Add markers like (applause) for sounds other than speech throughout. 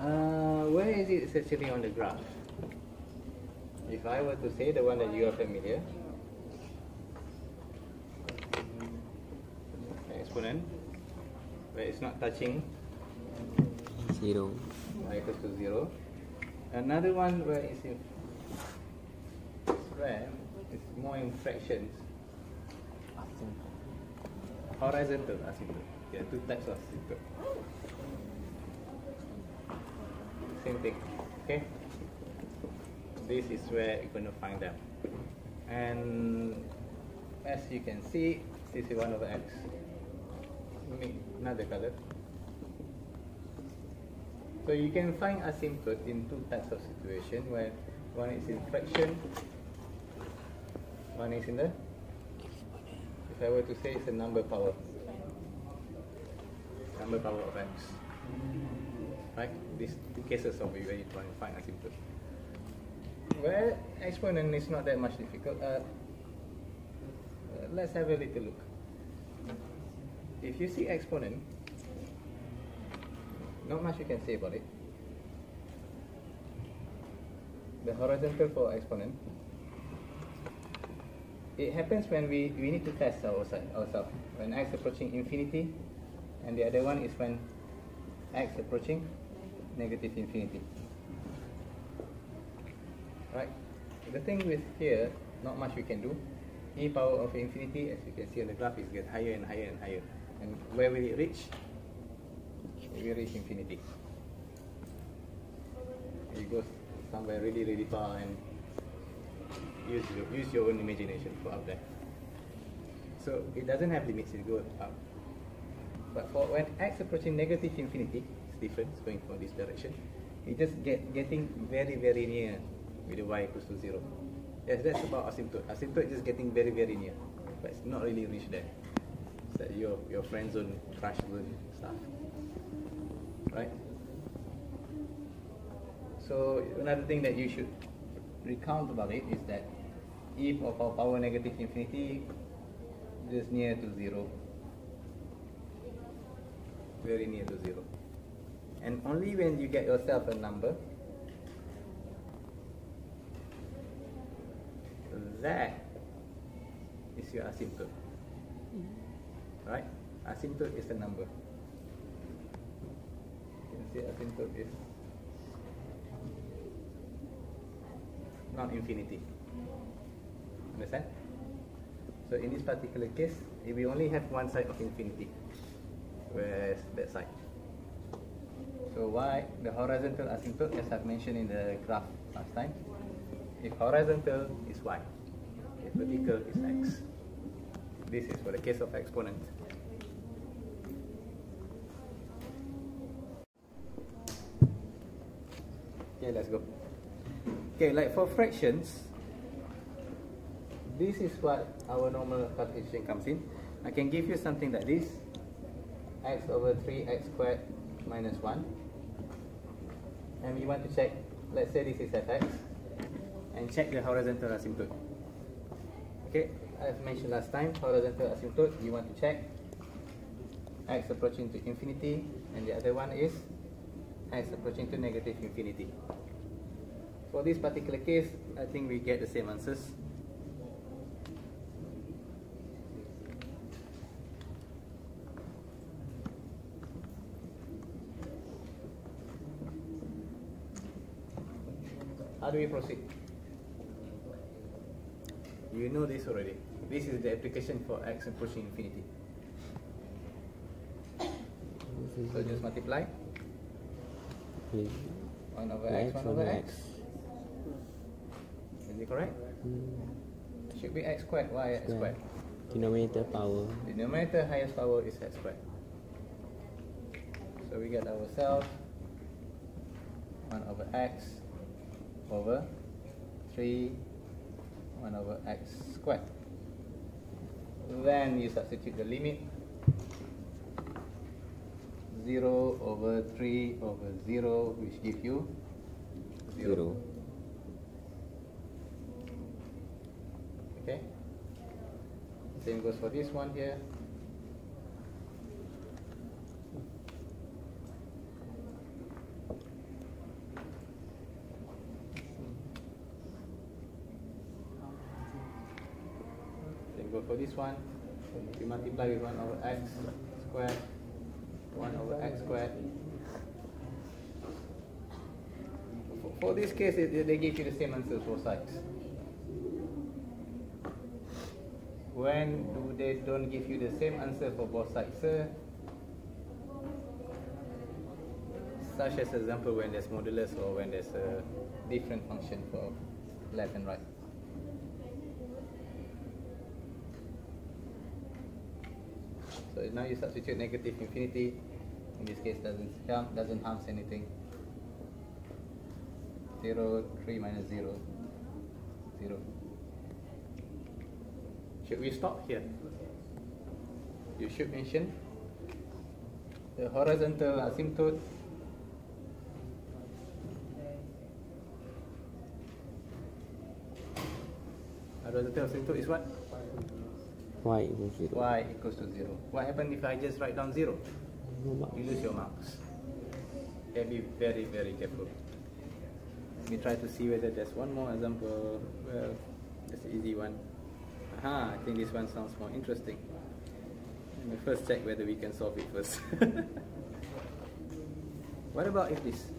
Uh, where is it actually on the graph? If I were to say the one that you are familiar, exponent, where it's not touching Zero. y equals to 0. Another one where it's in where it's more in fractions. Horizontal asymptote. Ah, Are two types of asymptote. Same thing. Okay? This is where you're going to find them. And as you can see, this is 1 over x. Another color. So you can find asymptote in two types of situation where one is in fraction, one is in the, if I were to say it's a number power, number power of x. Right? These two cases of where you try to find asymptote. Where exponent is not that much difficult, uh, let's have a little look. If you see exponent, not much you can say about it. The horizontal for exponent. It happens when we, we need to test ourselves. When x approaching infinity, and the other one is when x approaching negative infinity. Right? The thing with here, not much we can do. e power of infinity, as you can see on the graph, is get higher and higher and higher. And where will it reach? It will reach infinity. It goes somewhere really, really far and use your, use your own imagination for up there. So it doesn't have limits, it goes up. But for when x approaching negative infinity, it's different, it's going from this direction. It just get getting very, very near with the y equals to zero. Yes, that's about asymptote. Asymptote is just getting very, very near, but it's not really reached there. It's like your your friend zone, crush zone stuff, right? So another thing that you should recount about it is that if of our power negative infinity is near to zero, very near to zero, and only when you get yourself a number that is your asymptote. Right? Asymptote is the number. You can see asymptote is not infinity. Understand? So in this particular case, we only have one side of infinity, whereas that side. So why the horizontal asymptote, as I've mentioned in the graph last time, if horizontal is y, if vertical is x. This is for the case of exponent. Okay, let's go. Okay, like for fractions, this is what our normal calculation comes in. I can give you something like this, x over 3x squared minus 1. And we want to check, let's say this is fx, and check the horizontal asymptote. Okay, as mentioned last time, horizontal asymptote, you want to check x approaching to infinity, and the other one is x approaching to negative infinity. For this particular case, I think we get the same answers. How do we proceed? You know this already. This is the application for x approaching infinity. So just multiply. 1 over x, 1 over x. Is it correct? Should be x squared, y x squared. Denominator power. Denominator highest power is x squared. So we get ourselves 1 over x over 3 1 over x squared. Then you substitute the limit 0 over 3 over 0 which gives you 0. Zero. Okay? Same goes for this one here. Same for this one. We multiply with 1 over x squared, 1 over x squared. For- For this case, they give you the same answers for sides. When do they don't give you the same answer for both sides, sir? Such as example when there's modulus or when there's a different function for left and right. So now you substitute negative infinity. In this case, doesn't harm, doesn't harm anything. 0, 3 minus 0, 0. Should we stop here? You should mention the horizontal asymptote horizontal asymptote is what? Y equals 0. y equals to 0. What happens if I just write down 0? No. You lose your marks. Okay, be very, very careful. Let me try to see whether there's one more example. Well, that's an easy one. Aha, I think this one sounds more interesting. Let me first check whether we can solve it first. (laughs) what about if this?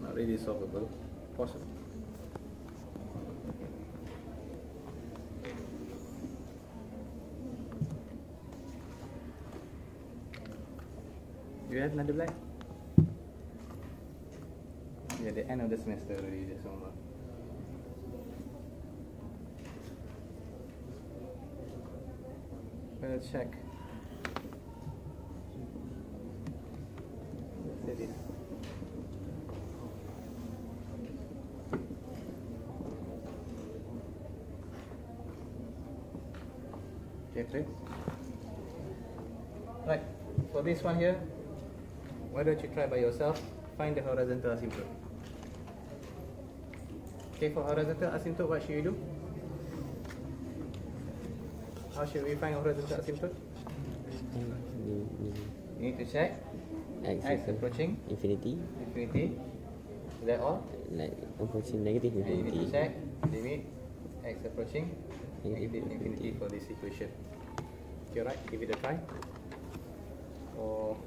Well, not really solvable. Possible. You have another black? Yeah, the end of the semester already, one more. Check. Let's say this. Okay. Right, for this one here, why don't you try by yourself? Find the horizontal asymptote. Okay, for horizontal asymptote, what should you do? How should we find horizontal asymptote? You need to check X x approaching infinity. infinity. Is that all? Like approaching negative negative And you need to infinity. check limit x approaching Negative negative infinity infinity. for this equation. Okay, right? Give it a try. Or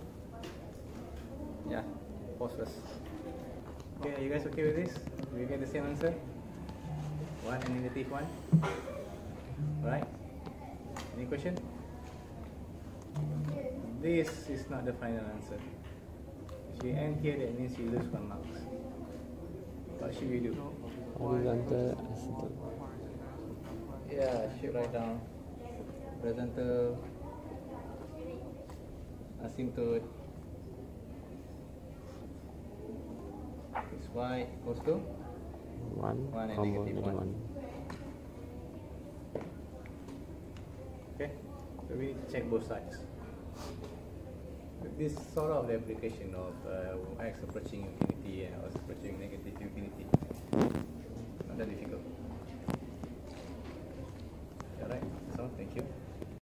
yeah, pause first. Okay, are you guys okay with this? Do you get the same answer? One and negative one. Right? Any question? This is not the final answer. If you end here, that means you lose one marks. What should we do? Horizontal. Yeah, I should write down horizontal asymptote is y equals to 1, One and negative negative one. 1. okay. So we need to check both sides. This sort of the application of uh, x approaching infinity and x approaching negative infinity. Not that difficult.